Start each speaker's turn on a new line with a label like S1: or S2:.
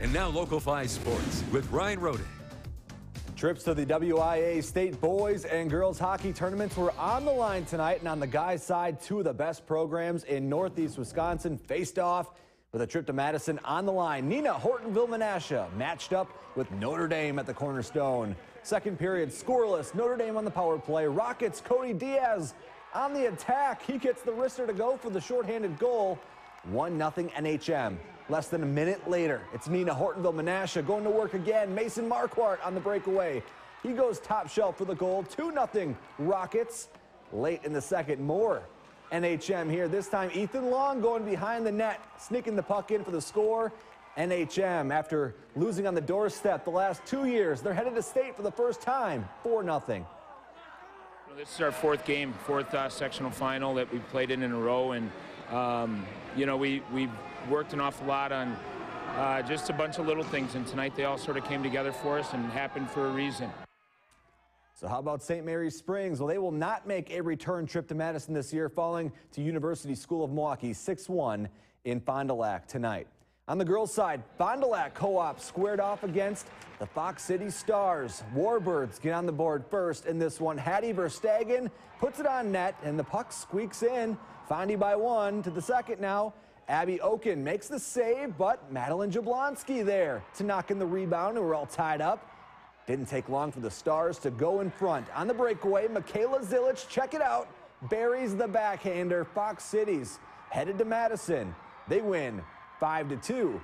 S1: And now Local 5 Sports with Ryan Rhoden.
S2: Trips to the WIAA state boys and girls hockey tournaments were on the line tonight. And on the guys' side, two of the best programs in Northeast Wisconsin faced off with a trip to Madison on the line. Neenah Hortonville Menasha matched up with Notre Dame at the cornerstone. Second period, scoreless. Notre Dame on the power play. Rockets, Cody Diaz on the attack. He gets the wrister to go for the shorthanded goal. 1 0 NHM. Less than a minute later, it's Neenah Hortonville Menasha going to work again. Mason Marquardt on the breakaway. He goes top shelf for the goal. 2 0 Rockets. Late in the second, more NHM here. This time, Ethan Long going behind the net, sneaking the puck in for the score. NHM, after losing on the doorstep the last two years, they're headed to state for the first time, 4 0.
S3: Well, this is our fourth game, fourth uh, sectional final that we've played in in a row, and um, you know we we've worked an awful lot on uh, just a bunch of little things, and tonight they all sort of came together for us and happened for a reason.
S2: So how about St. Mary's Springs? Well, they will not make a return trip to Madison this year, falling to University School of Milwaukee 6-1 in Fond du Lac tonight. On the girls' side, Fond du Lac Co-op squared off against the Fox City Stars. Warbirds get on the board first in this one. Hattie Verstagen puts it on net, and the puck squeaks in. Fondy by one to the second now. Abby Oken makes the save, but Madeline Jablonski there to knock in the rebound, and we're all tied up. Didn't take long for the Stars to go in front. On the breakaway, Michaela Zilich, check it out, buries the backhander. Fox Cities headed to Madison. They win 5 to 2